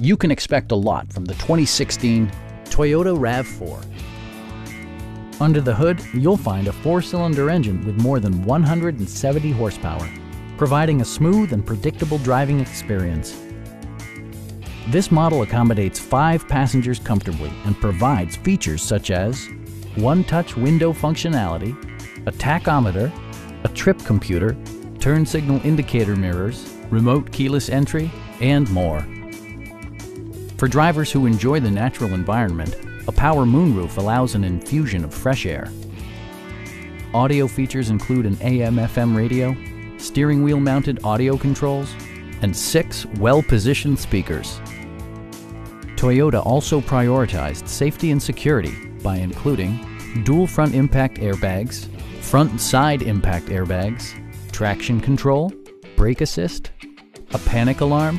You can expect a lot from the 2016 Toyota RAV4. Under the hood, you'll find a four-cylinder engine with more than 170 horsepower, providing a smooth and predictable driving experience. This model accommodates five passengers comfortably and provides features such as one-touch window functionality, a tachometer, a trip computer, turn signal indicator mirrors, remote keyless entry, and more. For drivers who enjoy the natural environment, a power moonroof allows an infusion of fresh air. Audio features include an AM-FM radio, steering wheel mounted audio controls, and six well-positioned speakers. Toyota also prioritized safety and security by including dual front impact airbags, front and side impact airbags, traction control, brake assist, a panic alarm,